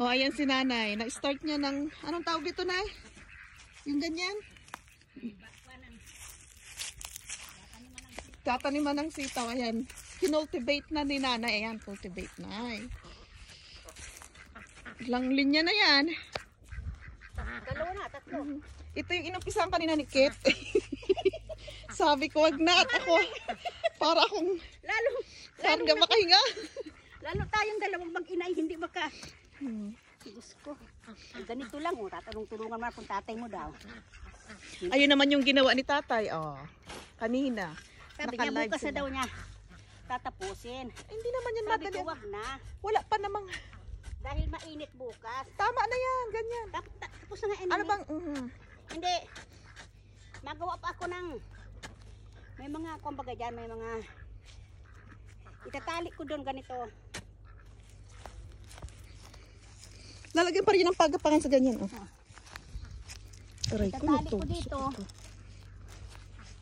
O, oh, ayan si nanay. Na-start niya ng, anong tawag dito, nay? Yung ganyan? Tataniman ng sitaw, ayan. Kinultivate na ni nanay. Ayan, cultivate na. Ilang linya na yan. Dalawa na, tatlo. Ito yung inumpisahan kanina ni Kit. Sabi ko, wag na. At ako, para akong, Lalo, parang ga makahinga. lalo tayong dalawang mag-inay, hindi maka... Hmm. Diyos ko. Ganito lang, oh. Tatanong-tulungan mo kung tatay mo daw. Ayun naman yung ginawa ni tatay. Oh, kanina. Sabi niya, bukas na daw niya. Tatapusin. Ay, hindi naman yan Sabi madali. ko, wag na. Wala pa namang, Dahil mainit bukas. tama na yan, ganyan. Tap- ta- Tapos na nga, Ano anyway. bang, mhm. Hindi. Magawa pa ako ng... May mga, kumbaga dyan, may mga... Itatali ko doon ganito. Lalagyan pa rin ng pagapangan sa ganyan. Oh. Aray ko, Itatali ko dito. ito.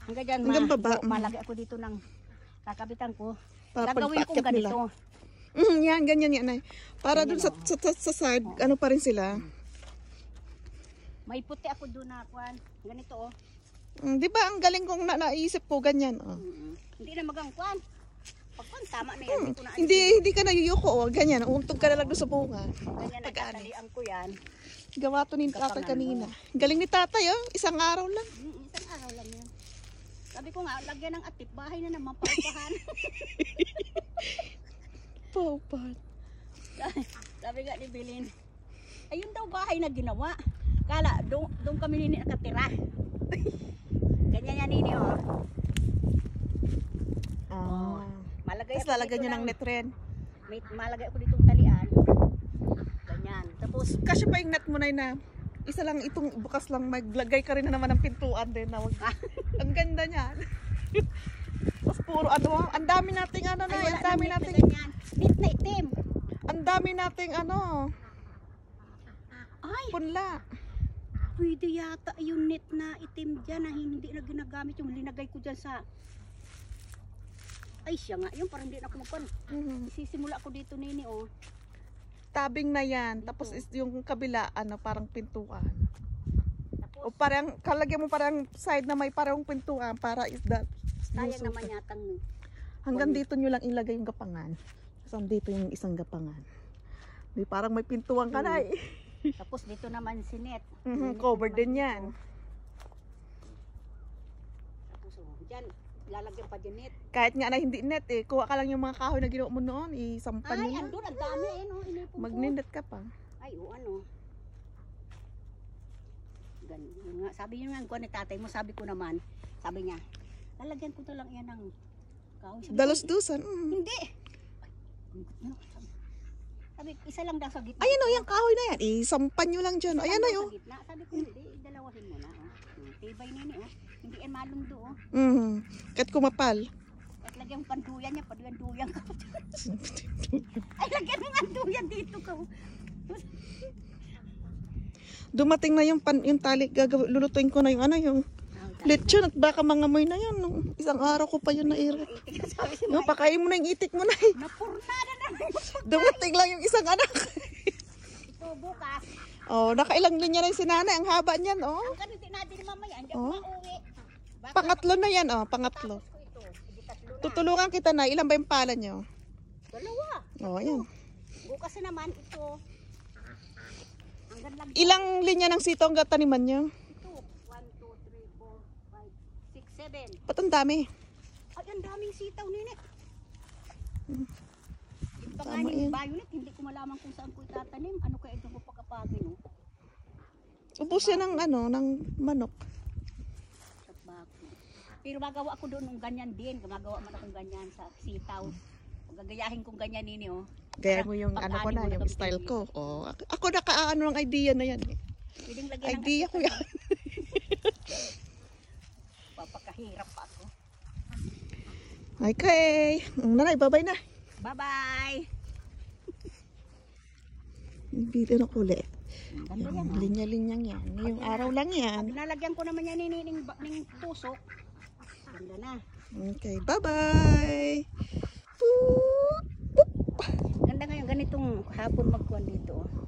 Hanggang dyan, Hanggang ma- baba, o, mm. malagay ako dito ng kakabitan ko. Para Gagawin kong pagpaakyat nila. ganito. Mhm, yan, ganyan yan. Ay. Para dun sa, Ganyan, sa, sa, sa side, ano pa rin sila. May puti ako doon na kwan. Ganito oh. Mm, di ba, ang galing kong na naisip ko, ganyan. Oh. Mm-mm. Hindi na magang kwan. Pag kwan, tama na yan. Hindi na Hmm. Hindi, hindi ka nayuyuko, oh. ganyan. Uungtog ka na lang doon sa bunga. Ganyan na Pag-ano. tatalian ko yan. Gawa to ni tatay mo. kanina. Galing ni tatay, oh. Isang araw lang. Mm, isang araw lang yan. Sabi ko nga, lagyan ng atip. Bahay na naman, paupahan. Paupan. Sabi nga ni Bilin, ayun daw bahay na ginawa. Kala, doon, doon kami nini nakatira. Ganyan yan nini, oh. Malagay Tapos lalagyan niyo ng ng- netren. May, malagay ako ditong talian. Ganyan. Tapos, Kasi pa yung net mo na yun na isa lang itong bukas lang maglagay ka rin na naman ng pintuan din na wag. ang ganda niyan. Tapos puro ano, ang dami nating ano na, ay, ang dami net nating. Net na itim. ang dami nating ano, Ay, punla. pwede yata yung net na itim dyan na hindi na ginagamit yung linagay ko dyan sa ay siya nga, yun parang hindi na ako magpan. Mhm. Sisimula ko dito nini oh. Tabing na yan. Tapos is yung kabila ano, parang pintuan. O Tapos parang kalagyan mo parang side na may parang pintuan para is that sayang naman yatang Hanggang dito nyo lang ilagay yung gapangan. Tapos dito yung isang gapangan. Di parang may pintuan ka na eh. Tapos dito naman si net. Mhm, Net covered naman din dito. yan. Tapos oh, dyan, lalagyan pa dyan net. Kahit nga na hindi net eh. Kuha ka lang yung mga kahoy na ginawa mo noon. Isampan Ay, nyo na. andun, ang dami eh, no? Inipon ko. Magnindet ka pa. Ay, o ano. Ganun nga. Sabi yun nga, kuha ni tatay mo, sabi ko naman, sabi niya, lalagyan ko to lang yan ng kahoy. Sabi Dalos-dusan. Mm. Hindi. Ay, sabi, isa lang daw sa gitna. Ayan o, yung kahoy na yan. Isampan nyo lang dyan. Ayan. Sa gitna. Sabi ko, hindi, dalawahin mo na. Oh. Hmm, Tibay nini, oh. Hindi yan malundo, oh. Mhm. Kahit kumapal. At lagyan mo panduyan niya, paduyan-duyan ka. Ay, lagyan mo nga duyan dito ka. oh. Dumating na yung, pan, yung tali. Gagawa, lulutuin ko na yung ano yung lechon at baka mangamoy na yun. Nung isang araw ko pa yun nairit. Mike, pakain mo na yung itik mo na eh. napurnada na Dumating lang yung isang anak. ito bukas. oh, nakailang linya na yung sinanay. Ang haba niyan, oh. Ang ganun din natin mamaya, andiyan oh. mauwi. Pangatlo na yan, oh. Pangatlo. Tutulungan kita na. Ilan ba yung pala nyo? Dalawa. Oh, yan. Bukas na naman ito. Ilang linya ng sitaw ang taniman nyo? ito. 1, 2, 3, 4, 5, 6, 7. Ba't ang dami? Ay, ang daming sitaw nini. Yung Tama yung violet, hindi ko malaman kung saan ko itatanim. Ano kaya ito ko pagkapagin, no? Ubus yan ng ano, ng manok. Pero magawa ako doon ng ganyan din. Gumagawa man akong ganyan sa sitaw. Gagayahin kong ganyan nini, oh. Gaya mo yung ano ko na, yung style ko. Oh, ako nakaano ng idea na yan. eh. Pwedeng lagyan ng Idea ko yan. papakahirap pa ako. Okay. Nanay, babay na. Bye-bye! Bili na ulit. Yung oh. linya-linyang yan. Yung araw lang yan. Nalagyan ko naman yan ning, ning tusok. Ganda na. Okay, bye-bye. Boop. Ganda ngayon, ganitong hapon magkuhan dito. oh.